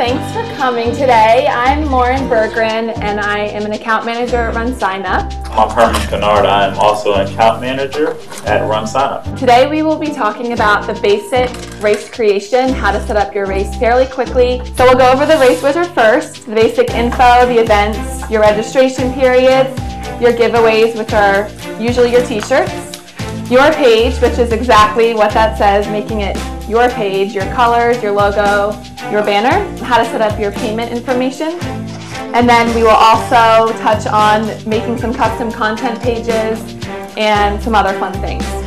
thanks for coming today. I'm Lauren Berggren and I am an account manager at Run Sign Up. I'm Herman Kennard. I am also an account manager at Run Sign Up. Today we will be talking about the basic race creation, how to set up your race fairly quickly. So we'll go over the race wizard first, the basic info, the events, your registration periods, your giveaways, which are usually your t-shirts, your page, which is exactly what that says, making it your page, your colors, your logo, your banner, how to set up your payment information. And then we will also touch on making some custom content pages and some other fun things.